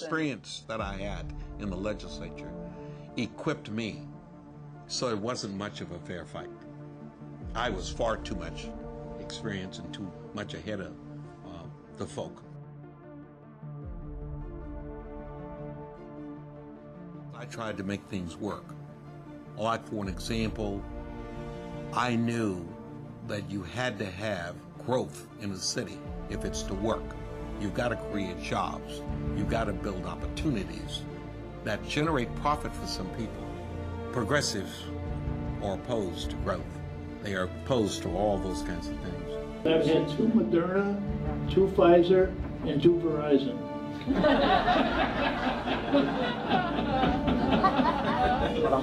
experience that I had in the legislature equipped me so it wasn't much of a fair fight. I was far too much experience and too much ahead of uh, the folk. I tried to make things work. Like, for an example, I knew that you had to have growth in the city if it's to work. You've got to create jobs. You've got to build opportunities that generate profit for some people. Progressives are opposed to growth. They are opposed to all those kinds of things. I've had two Moderna, two Pfizer, and two Verizon.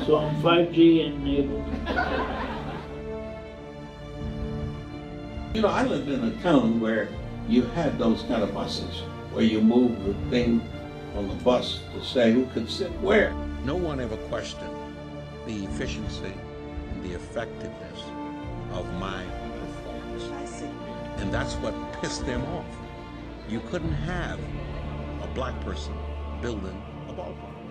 so I'm 5G enabled. You know, I lived in a town where you had those kind of buses, where you moved the thing on the bus to say who could sit where. No one ever questioned the efficiency and the effectiveness of my performance. And that's what pissed them off. You couldn't have a black person building a ballpark.